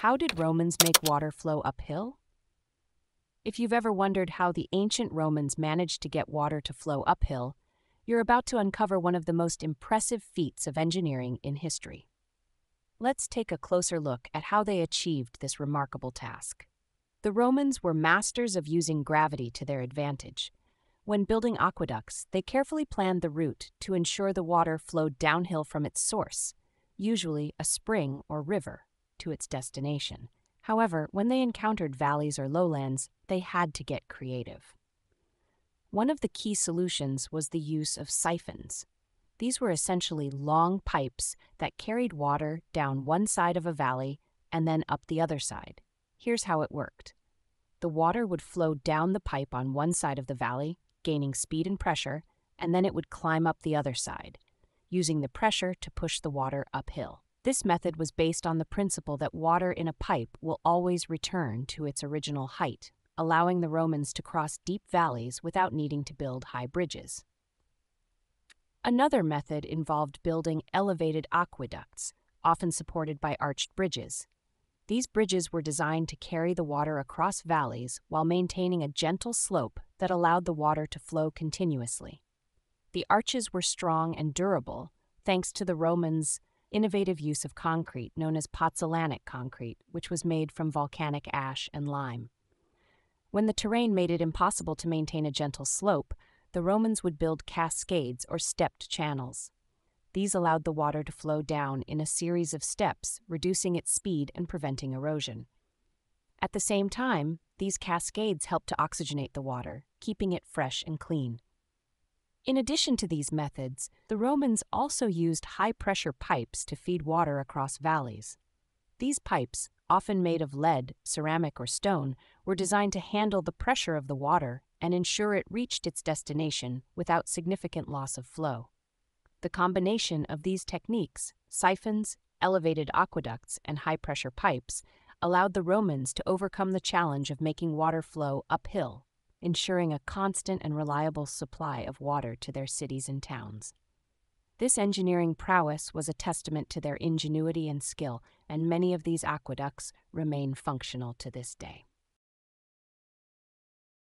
How did Romans make water flow uphill? If you've ever wondered how the ancient Romans managed to get water to flow uphill, you're about to uncover one of the most impressive feats of engineering in history. Let's take a closer look at how they achieved this remarkable task. The Romans were masters of using gravity to their advantage. When building aqueducts, they carefully planned the route to ensure the water flowed downhill from its source, usually a spring or river, to its destination. However, when they encountered valleys or lowlands, they had to get creative. One of the key solutions was the use of siphons. These were essentially long pipes that carried water down one side of a valley and then up the other side. Here's how it worked the water would flow down the pipe on one side of the valley, gaining speed and pressure, and then it would climb up the other side, using the pressure to push the water uphill. This method was based on the principle that water in a pipe will always return to its original height, allowing the Romans to cross deep valleys without needing to build high bridges. Another method involved building elevated aqueducts, often supported by arched bridges. These bridges were designed to carry the water across valleys while maintaining a gentle slope that allowed the water to flow continuously. The arches were strong and durable thanks to the Romans' innovative use of concrete known as pozzolanic concrete, which was made from volcanic ash and lime. When the terrain made it impossible to maintain a gentle slope, the Romans would build cascades or stepped channels. These allowed the water to flow down in a series of steps, reducing its speed and preventing erosion. At the same time, these cascades helped to oxygenate the water, keeping it fresh and clean. In addition to these methods, the Romans also used high pressure pipes to feed water across valleys. These pipes, often made of lead, ceramic, or stone, were designed to handle the pressure of the water and ensure it reached its destination without significant loss of flow. The combination of these techniques, siphons, elevated aqueducts, and high pressure pipes, allowed the Romans to overcome the challenge of making water flow uphill, ensuring a constant and reliable supply of water to their cities and towns. This engineering prowess was a testament to their ingenuity and skill, and many of these aqueducts remain functional to this day.